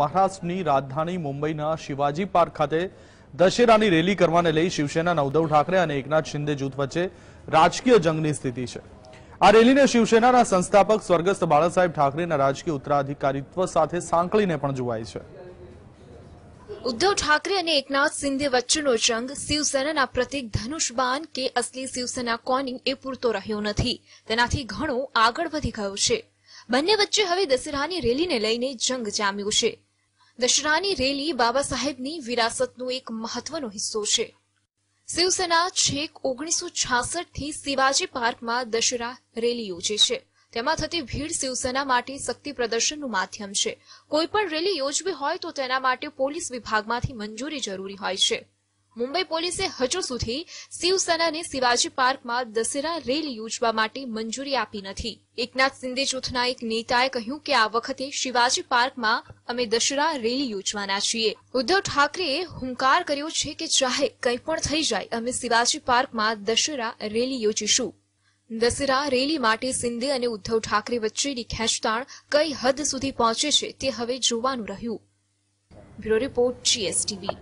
મહારાષ્ટ્રની રાજધાની મુંબઈના શિવાજી પાર્ક ખાતે દશેરાની રેલી કરવાને લઈ શિવસેનાના ઉદ્ધવ ઠાકરે અને એકનાથ શિંદે જૂથ વચ્ચે રાજકીય જંગની સ્થિતિ છે. આ રેલીને શિવસેનાના સંસ્થાપક સ્વર્ગસ્થ બાળાસાહેબ ઠાકરેના રાજકીય ઉત્તરાધિકારીત્વ સાથે સાંકળીને પણ જોવાય છે. ઉદ્ધવ ઠાકરે અને એકનાથ શિંદે વચ્ચેનો જંગ શિવસેનાના પ્રતિક ધનુષબાન કે અસલી શિવસેના કોની એ પૂરતો રહ્યો નથી. તેનાથી ઘણો આગળ વધી ગયો છે. બંને વચ્ચે હવે દશેરાની રેલીને લઈને જંગ જામ્યો છે. દશેરાની રેલી બાબા સાહેબની વિરાસતનો એક મહત્વનો હિસ્સો છે. શિવસેના છેક ઓગણીસો થી શિવાજી પાર્કમાં દશરા રેલી યોજે છે. તેમાં થતી ભીડ શિવસેના માટે શક્તિ પ્રદર્શનનું માધ્યમ છે. કોઈ પણ રેલી યોજવી હોય તો તેના માટે પોલીસ વિભાગમાંથી મંજૂરી જરૂરી હોય છે. મુંબઈ પોલીસે હજુ સુધી શિવસેનાને શિવાજી પાર્કમાં દશેરા રેલી યોજવા માટે મંજૂરી આપી નથી. એકનાથ શિંદે જૂથના એક નેતાએ કહ્યું કે આ વખતે શિવાજી પાર્કમાં અમે દશેરા રેલી યોજવાના છીએ. ઉદ્ધવ ઠાકરેએ હુંકાર કર્યો છે કે ચાહે કંઈ પણ થઈ જાય, અમે શિવાજી પાર્કમાં દશેરા રેલી યોજીશું. દશેરા રેલી માટે શિંદે અને ઉદ્ધવ ઠાકરે વચ્ચેની ખેંચતાણ કઈ હદ સુધી પહોંચે છે તે હવે જોવાનું રહ્યું. Bureau report GSTV.